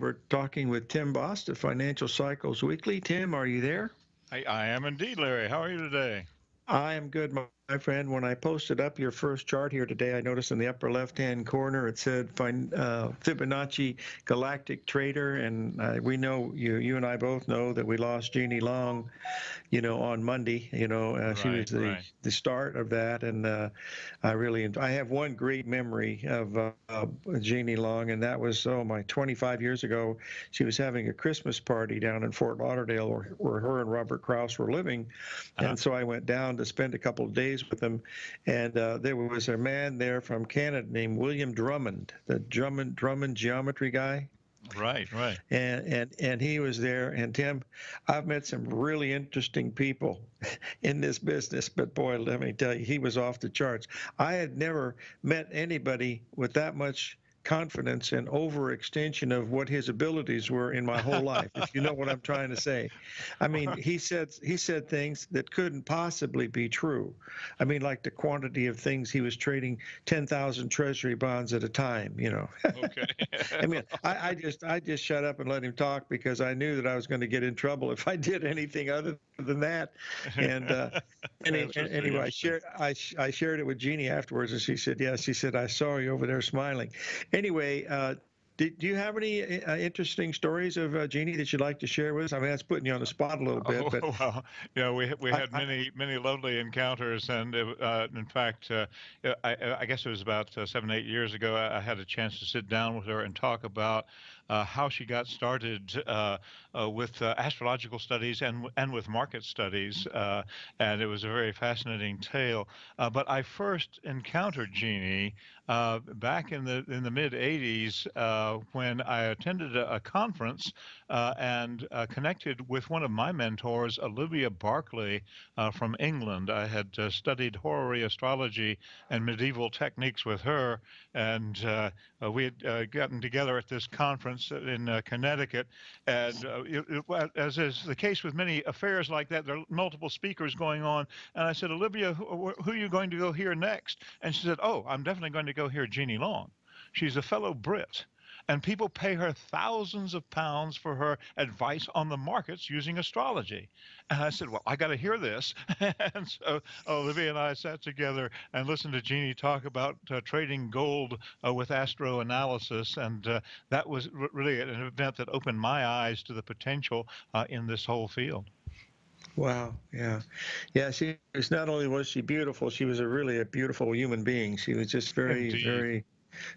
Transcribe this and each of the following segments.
We're talking with Tim Bost of Financial Cycles Weekly. Tim, are you there? I, I am indeed, Larry. How are you today? I am good, my friend, when I posted up your first chart here today, I noticed in the upper left-hand corner it said uh, Fibonacci Galactic Trader, and uh, we know you, you and I both know that we lost Jeannie Long, you know, on Monday. You know, uh, right, she was the right. the start of that, and uh, I really I have one great memory of uh, Jeannie Long, and that was oh my 25 years ago. She was having a Christmas party down in Fort Lauderdale, where, where her and Robert Krausz were living, -huh. and so I went down to spend a couple of days with them, and uh, there was a man there from Canada named William Drummond, the Drummond Drummond geometry guy. Right, right. And and and he was there. And Tim, I've met some really interesting people in this business, but boy, let me tell you, he was off the charts. I had never met anybody with that much confidence and overextension of what his abilities were in my whole life if you know what i'm trying to say. I mean he said he said things that couldn't possibly be true. I mean like the quantity of things he was trading 10,000 treasury bonds at a time you know. Okay. I mean I, I just i just shut up and let him talk because i knew that i was going to get in trouble if i did anything other than that. And uh any, anyway i shared I, I shared it with jeannie afterwards and she said yes she said i saw you over there smiling anyway, uh, do, do you have any uh, interesting stories of uh, Jeannie that you'd like to share with us? I mean, that's putting you on the spot a little bit. But oh, well, yeah, we we had I, many many lovely encounters, and uh, in fact, uh, I, I, guess it was about uh, seven eight years ago. I, I, had a chance to sit down with her and talk about uh, how she got started uh, uh, with uh, astrological studies and and with market studies, uh, and it was a very fascinating tale. But I first encountered Jeannie back in the in the mid '80s when I attended a, a conference Uh, and uh, connected with one of my mentors, Olivia Barclay uh, from England. I had studied horary astrology and medieval techniques with her, and we had gotten together at this conference in uh, Connecticut. And uh, it, it, as is the case with many affairs like that, there are multiple speakers going on. And I said, Olivia, who, who are you going to go hear next? And she said, Oh, I'm definitely going to go hear Jeannie Long. She's a fellow Brit and people pay her thousands of pounds for her advice on the markets using astrology. And I said, Well, I got to hear this. and so Olivia and I sat together and listened to Jeannie talk about uh, trading gold uh, with astro analysis. And uh, that was r- really an event that opened my eyes to the potential uh, in this whole field. Wow. Yeah. Yeah. She was not only was she beautiful, she was a really a beautiful human being. She was just very, Indeed. very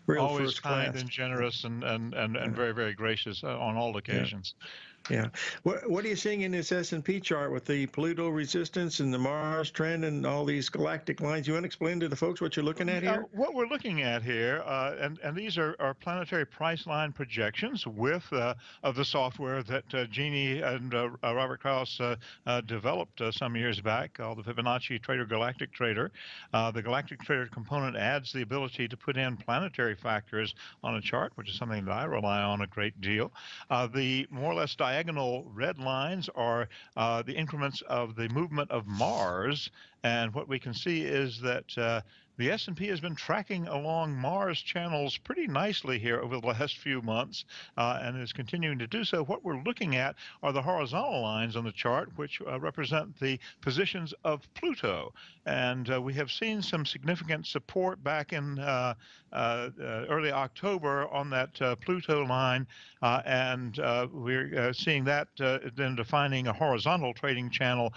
Real Always kind class. and generous and, and, and, and very, very gracious uh, on all occasions. Yeah. Yeah. What What are you seeing in this S and P chart with the Pluto resistance and the Mars trend and all these galactic lines? You want to explain to the folks what you're looking at here? Uh, what we're looking at here, uh, and and these are, are planetary price line projections with uh, of the software that uh, Jeannie and uh, uh, Robert Krausz developed some years back, called the Fibonacci Trader Galactic Trader. the Galactic Trader component adds the ability to put in planetary factors on a chart, which is something that I rely on a great deal. the more or less diagonal red lines are uh, the increments of the movement of Mars. And what we can see is that uh, the S&P has been tracking along Mars channels pretty nicely here over the last few months uh, and is continuing to do so. What we're looking at are the horizontal lines on the chart, which uh, represent the positions of Pluto. And uh, we have seen some significant support back in uh, uh, uh, early October on that Pluto line. and we're seeing that then defining a horizontal trading channel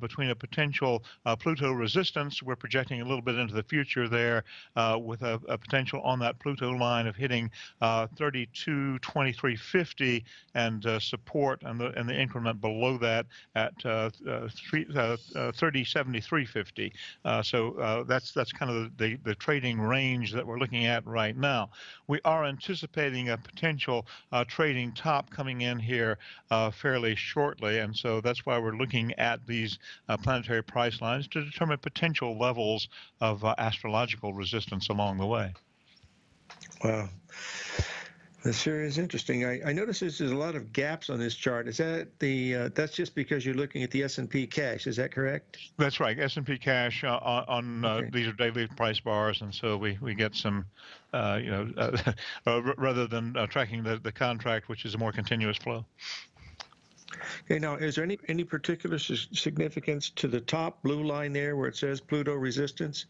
between a potential Pluto resistance. We're projecting a little bit into the future future there uh, with a, a, potential on that Pluto line of hitting uh, 32, 2350 and uh, support and the, and the increment below that at uh, uh, three, uh, 30, 7350. so that's that's kind of the, the trading range that we're looking at right now. We are anticipating a potential trading top coming in here fairly shortly, and so that's why we're looking at these planetary price lines to determine potential levels of astrological resistance along the way. Wow. This sure is interesting. I, I notice there's a lot of gaps on this chart. Is that the uh, that's just because you're looking at the S&P cash? Is that correct? That's right. S&P cash uh, on, on uh, Okay. these are daily price bars, and so we, we get some, uh, you know, uh, uh, rather than uh, tracking the, the contract, which is a more continuous flow. Okay. Now, is there any any particular significance to the top blue line there where it says Pluto resistance?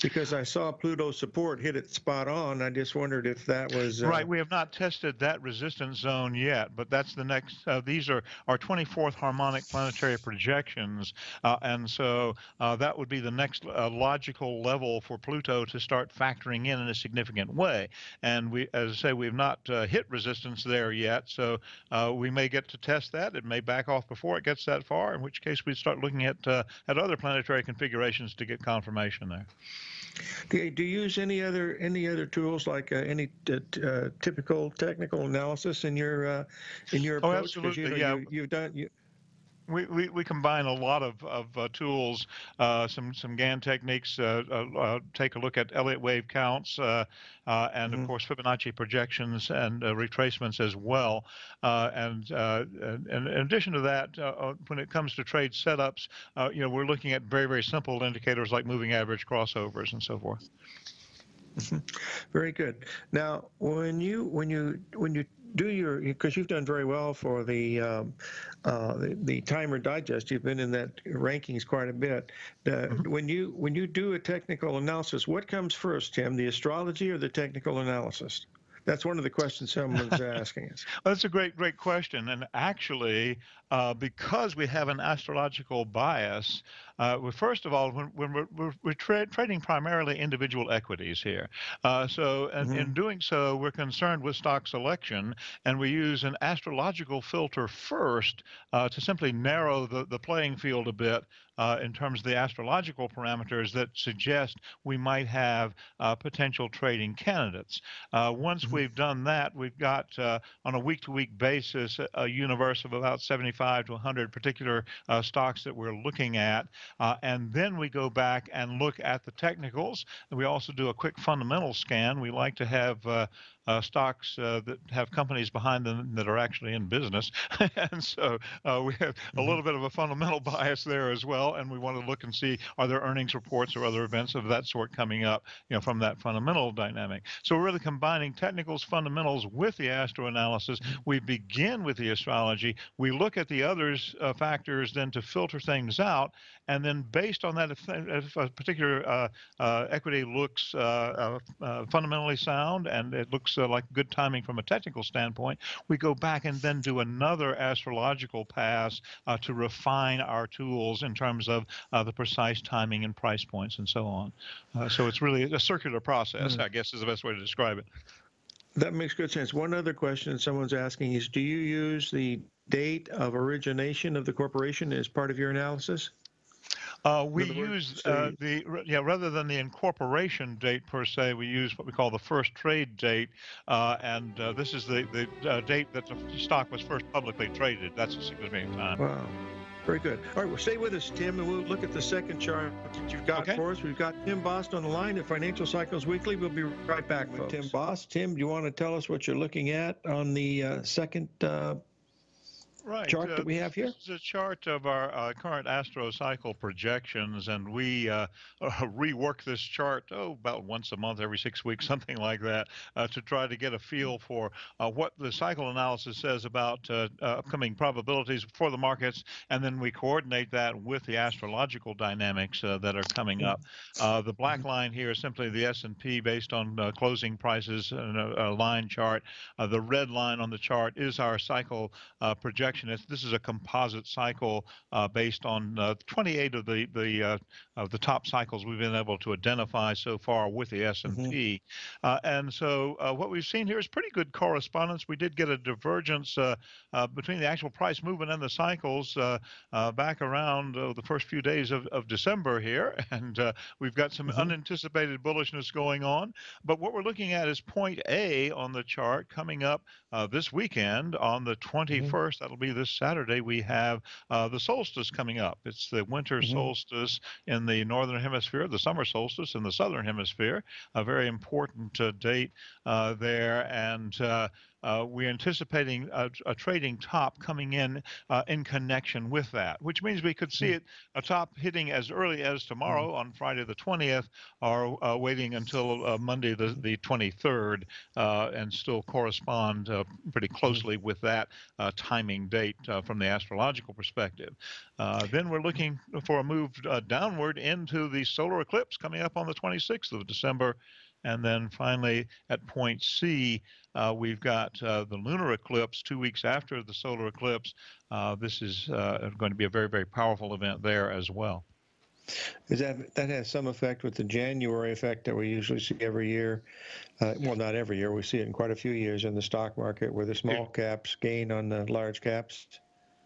Because I saw Pluto support hit it spot on. I just wondered if that was uh, Right. We have not tested that resistance zone yet, but that's the next. Uh, these are our 24th harmonic planetary projections, uh, and so uh, that would be the next uh, logical level for Pluto to start factoring in in a significant way. And we, as I say, we have not uh, hit resistance there yet, so we may get to test that. It may back off before it gets that far, in which case we'd start looking at uh, at other planetary configurations to get confirmation there. Okay, do you use any other any other tools like uh, any t- t- uh, typical technical analysis in your uh, in your approach? Oh, absolutely, You know, yeah. You, you've done. You, We, we, we combine a lot of, of uh, tools, uh, some some Gann techniques. Uh, uh, uh, take a look at Elliott wave counts, uh, uh, and Mhm. of course Fibonacci projections and uh, retracements as well. Uh, and, uh, and, and in addition to that, when it comes to trade setups, uh, you know we're looking at very very simple indicators like moving average crossovers and so forth. very good. Now, when you when you when you do your because you've done very well for the, um, uh, the the timer digest. You've been in that rankings quite a bit. Uh, Mhm. When you when you do a technical analysis, what comes first, Tim? The astrology or the technical analysis? That's one of the questions someone's asking us. Well, that's a great, great question. And actually, uh, because we have an astrological bias, uh, well, first of all, when, when we're, we're, we're tra- trading primarily individual equities here. Uh, so, and in doing so, we're concerned with stock selection, and we use an astrological filter first uh, to simply narrow the, the playing field a bit. Uh, in terms of the astrological parameters that suggest we might have uh, potential trading candidates. Uh, once Mhm. we've done that, we've got uh, on a week-to-week basis a, a universe of about 75 to 100 particular uh, stocks that we're looking at, uh, and then we go back and look at the technicals. And we also do a quick fundamental scan. We like to have uh, uh, stocks uh, that have companies behind them that are actually in business, and so uh, we have a Mhm. little bit of a fundamental bias there as well. And we want to look and see are there earnings reports or other events of that sort coming up, you know, from that fundamental dynamic. So we're really combining technicals, fundamentals with the astro analysis. We begin with the astrology. We look at the others uh, factors then to filter things out, and then based on that, if, if a particular uh, uh, equity looks uh, uh, uh, fundamentally sound and it looks uh, like good timing from a technical standpoint, we go back and then do another astrological pass uh, to refine our tools in terms of uh, the precise timing and price points and so on. Uh, so it's really a circular process, I guess is the best way to describe it. That makes good sense. One other question someone's asking is, do you use the date of origination of the corporation as part of your analysis? Uh, we use uh, the yeah rather than the incorporation date per se, we use what we call the first trade date, uh, and uh, this is the the uh, date that the stock was first publicly traded. That's a significant time. Wow. Very good. All right, well, stay with us, Tim, and we'll look at the second chart that you've got Okay. for us. We've got Tim Bost on the line at Financial Cycles Weekly. We'll be right back with Tim Bost. Tim, do you want to tell us what you're looking at on the uh, second uh, right. chart uh, that we have here? This is a chart of our uh, current astro cycle projections, and we uh, rework this chart oh about once a month, every six weeks, something like that, uh, to try to get a feel for uh, what the cycle analysis says about uh, upcoming probabilities for the markets, and then we coordinate that with the astrological dynamics uh, that are coming up. Uh, the black line here is simply the S&P based on uh, closing prices and a, a line chart. Uh, the red line on the chart is our cycle uh, It's, this is a composite cycle uh, based on uh, 28 of the the uh, of the top cycles we've been able to identify so far with the S&P. Uh, and so uh, what we've seen here is pretty good correspondence. We did get a divergence uh, uh, between the actual price movement and the cycles uh, uh, back around uh, the first few days of, of December here, and uh, we've got some Mhm. unanticipated bullishness going on. But what we're looking at is point A on the chart coming up uh, this weekend on the 21st. That'll be this Saturday. We have uh, the solstice coming up. It's the winter Mhm. solstice in the northern hemisphere, the summer solstice in the southern hemisphere. A very important uh, date uh, there, and uh, uh, we're anticipating a, a, trading top coming in uh, in connection with that, which means we could see mm. it a top hitting as early as tomorrow mm. on Friday the 20th, or uh, waiting until uh, Monday the, the 23rd, uh, and still correspond uh, pretty mm. closely with that timing date from the astrological perspective. then we're looking for a move downward into the solar eclipse coming up on the 26th of December. And then finally, at point C, uh, we've got uh, the lunar eclipse two weeks after the solar eclipse. Uh, this is uh, going to be a very, very powerful event there as well. Is that that has some effect with the January effect that we usually see every year? Uh, well, not every year. We see it in quite a few years in the stock market, where the small caps gain on the large caps.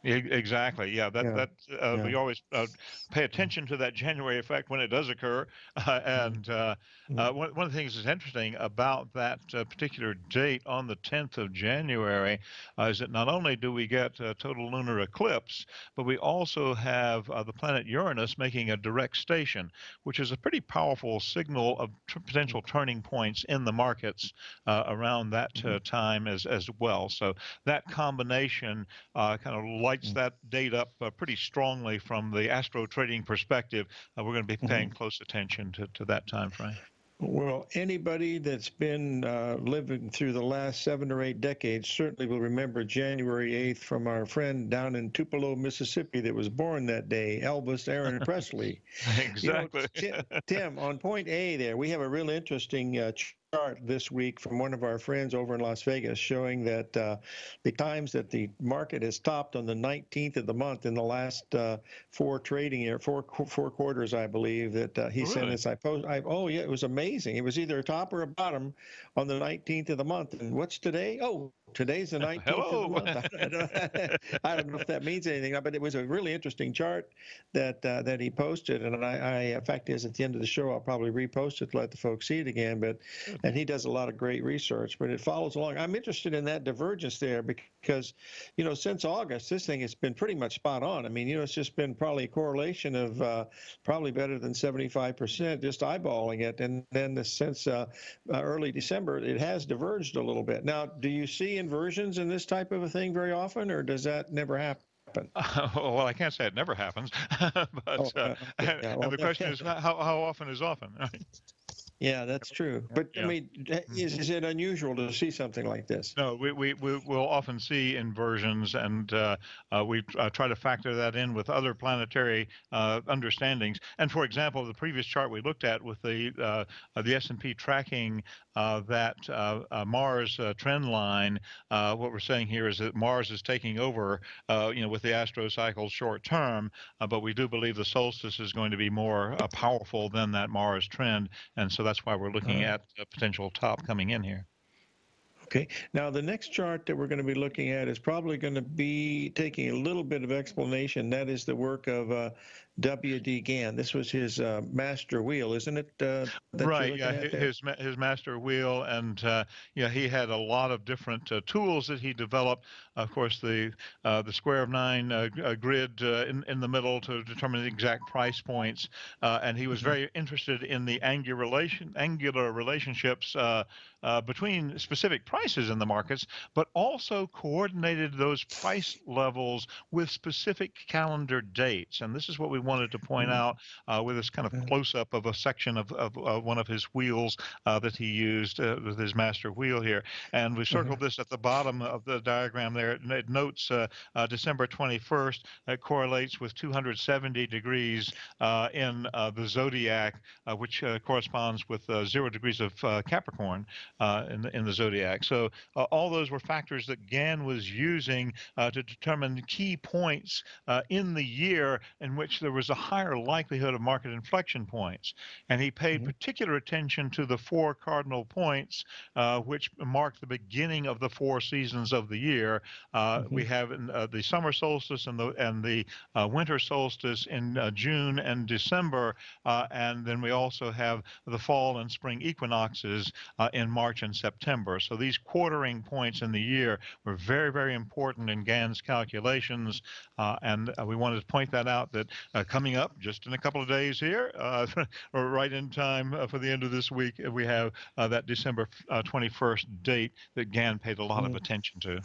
Exactly. Yeah. That yeah. that uh, yeah. we always uh, pay attention to that January effect when it does occur. Uh, and uh, mm-hmm. one, one of the things that's interesting about that uh, particular date on the 10th of January uh, is that not only do we get a total lunar eclipse, but we also have the planet Uranus making a direct station, which is a pretty powerful signal of t- potential turning points in the markets around that mm-hmm. time as as well. So that combination kind of lights that date up uh, pretty strongly from the astro trading perspective. Uh, we're going to be paying mm-hmm. close attention to, to that time frame. Well, anybody that's been uh, living through the last seven or eight decades certainly will remember January 8th from our friend down in Tupelo, Mississippi, that was born that day, Elvis Aaron Presley. exactly. You know, Tim, on point A there, we have a real interesting uh, chart this week from one of our friends over in Las Vegas showing that uh, the times that the market has topped on the 19th of the month in the last uh, four trading year, four four quarters, I believe that uh, he really? sent us. I post. I, oh yeah, it was amazing. It was either a top or a bottom on the 19th of the month. And what's today? Oh, today's the 19th Hello. the. I don't, I don't, know if that means anything, but it was a really interesting chart that uh, that he posted. And I, I, fact is, at the end of the show, I'll probably repost it to let the folks see it again. But and he does a lot of great research, but it follows along. I'm interested in that divergence there because, you know, since August, this thing has been pretty much spot on. I mean, you know, it's just been probably a correlation of uh, probably better than 75%, just eyeballing it. And then since uh, uh, early December, it has diverged a little bit. Now, do you see inversions in this type of a thing very often, or does that never happen? Uh, well, I can't say it never happens, but oh, uh, yeah, well, and the question is how, how often is often? Yeah, that's true. But yeah. I mean, mm-hmm. is, is it unusual to see something like this? No, we, we, we will often see inversions, and uh, uh, we uh, try to factor that in with other planetary uh, understandings. And for example, the previous chart we looked at with the uh, the S&P tracking uh, Uh, that uh, uh, Mars trend line, what we're saying here is that Mars is taking over, you know, with the astro cycle short term, but we do believe the solstice is going to be more powerful than that Mars trend, and so that's why we're looking uh, at a potential top coming in here. Okay. Now, the next chart that we're going to be looking at is probably going to be taking a little bit of explanation. That is the work of uh, W.D. Gann. This was his uh, master wheel, isn't it? Uh, right. Yeah. His his master wheel, and uh, yeah, he had a lot of different uh, tools that he developed. Of course, the uh, the square of nine uh, grid in in the middle to determine the exact price points, and he was mm-hmm. very interested in the angular relation angular relationships between specific prices in the markets, but also coordinated those price levels with specific calendar dates. And this is what we wanted to point mm-hmm. out uh, with this kind of close up of a section of, of, one of his wheels uh, that he used uh, with his master wheel here. And we circled mm-hmm. this at the bottom of the diagram there. It notes uh, December 21st. It correlates with 270 degrees uh, in the zodiac, which corresponds with zero degrees of Capricorn in, the, in the zodiac. So all those were factors that Gann was using to determine key points in the year in which there was a higher likelihood of market inflection points. And he paid mm-hmm. particular attention to the four cardinal points, uh, which mark the beginning of the four seasons of the year. Uh, mm-hmm. We have uh, the summer solstice and the and the uh, winter solstice in uh, June and December, uh, and then we also have the fall and spring equinoxes in March and September. So these quartering points in the year were very very important in Gann's calculations, and we wanted to point that out that coming up just in a couple of days here, uh, or right in time uh, for the end of this week, we have uh, that December 21st date that Gann paid a lot mm. of attention to.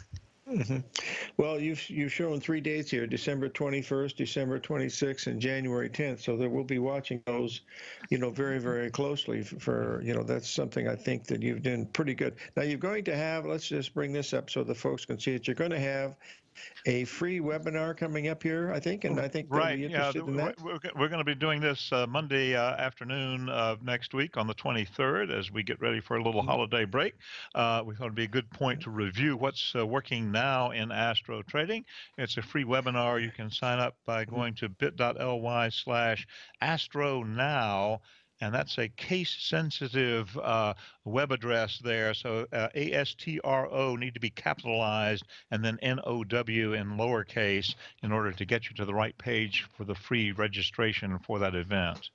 Mm-hmm. Well, you've you've shown three dates here: December 21st, December 26th, and January 10th. So that we'll be watching those, you know, very very closely. For you know, that's something I think that you've done pretty good. Now you're going to have. Let's just bring this up so the folks can see it. You're going to have a free webinar coming up here, I think, and I think they'll right. yeah, we're, we're, going to be doing this uh, Monday uh, afternoon of next week on the 23rd as we get ready for a little mm-hmm. holiday break. Uh, we thought it'd be a good point to review what's uh, working now in Astro Trading. It's a free webinar. You can sign up by mm-hmm. going to bit.ly slash Astro Now and that's a case sensitive uh, web address there. So uh, ASTRO need to be capitalized and then NOW in lowercase in order to get you to the right page for the free registration for that event.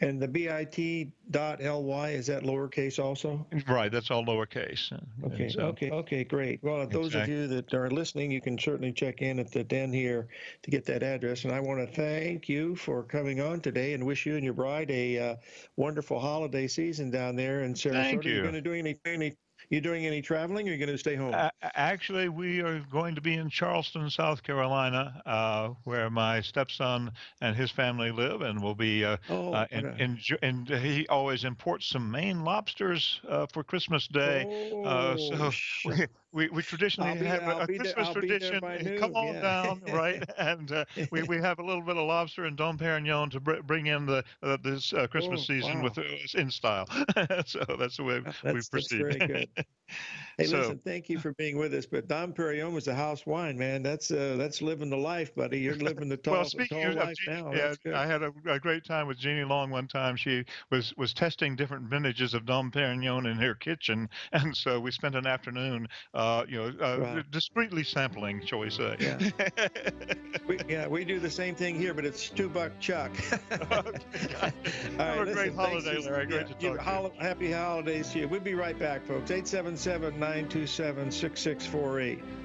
And the bit.ly, is that lowercase also? Right, that's all lowercase. Okay, so, okay, okay, great. Well, those of you that are listening, you can certainly check in at the den here to get that address. And I want to thank you for coming on today and wish you and your bride a uh, wonderful holiday season down there in Sarasota. Thank you. Are you going to do any, any you doing any traveling or are you going to stay home? Uh, actually, we are going to be in Charleston, South Carolina, uh, where my stepson and his family live, and we'll be. Uh, oh, uh, and, and, and, he always imports some Maine lobsters uh, for Christmas Day. Uh, oh, so we, we, we traditionally be, have I'll a Christmas there, tradition. Come on yeah. down, right? and uh, we, we have a little bit of lobster and Dom Perignon to br- bring in the uh, this uh, Christmas oh, season wow. with uh, in style. so that's the way that's, we proceed. That's very good. Hey, so, listen, thank you for being with us. But Dom Perignon was a house wine, man. That's uh, that's living the life, buddy. You're living the tall, well, speaking tall of, life Jeannie, now. Yeah, I had a, a, great time with Jeannie Long one time. She was was testing different vintages of Dom Perignon in her kitchen, and so we spent an afternoon, uh, you know, uh, right. discreetly sampling, shall we say? Yeah. we, yeah, we do the same thing here, but it's two buck chuck. All right, a great holiday, Larry. Great yeah, to talk to you. Happy holidays to you. We'll be right back, folks. 877 927 6648.